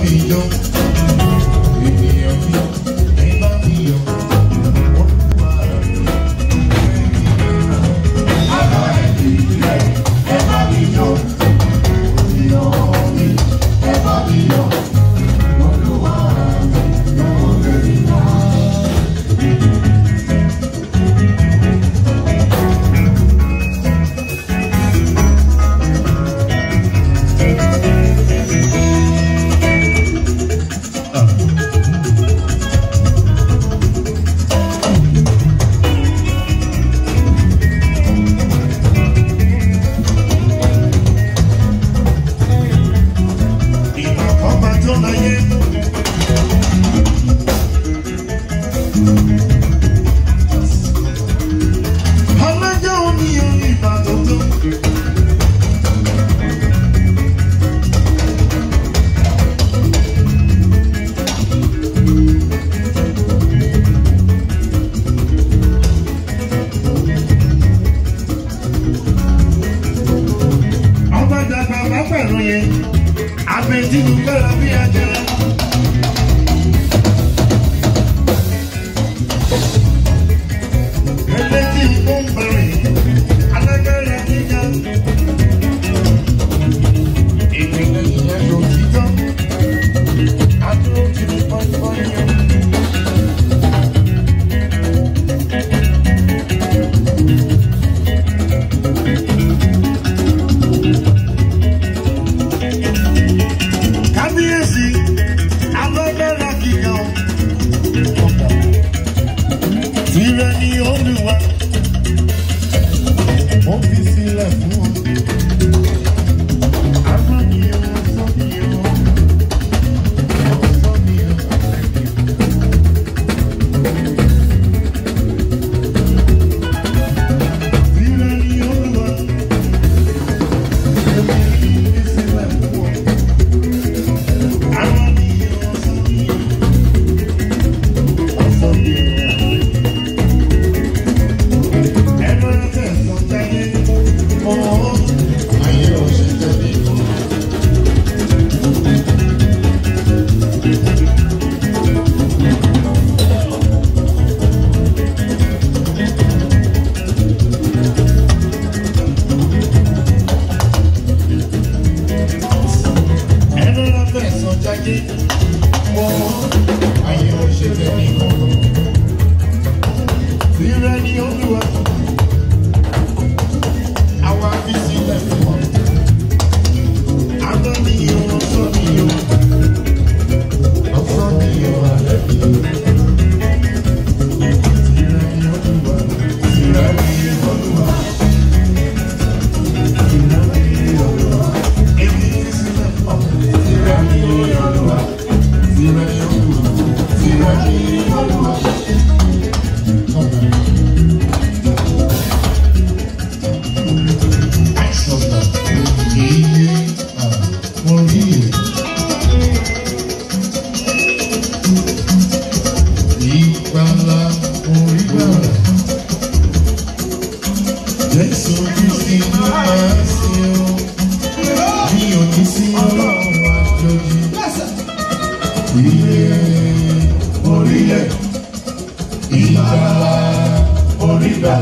Be Ó fi sílẹ̀ only do Jesus Kristi ló máa ṣe o. Mi ò ní sí ọlọ́run àjòjì. Ilé orílẹ̀ ìgbà orígbà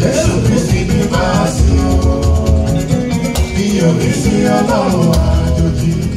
Mi ò ní sí ọlọ́run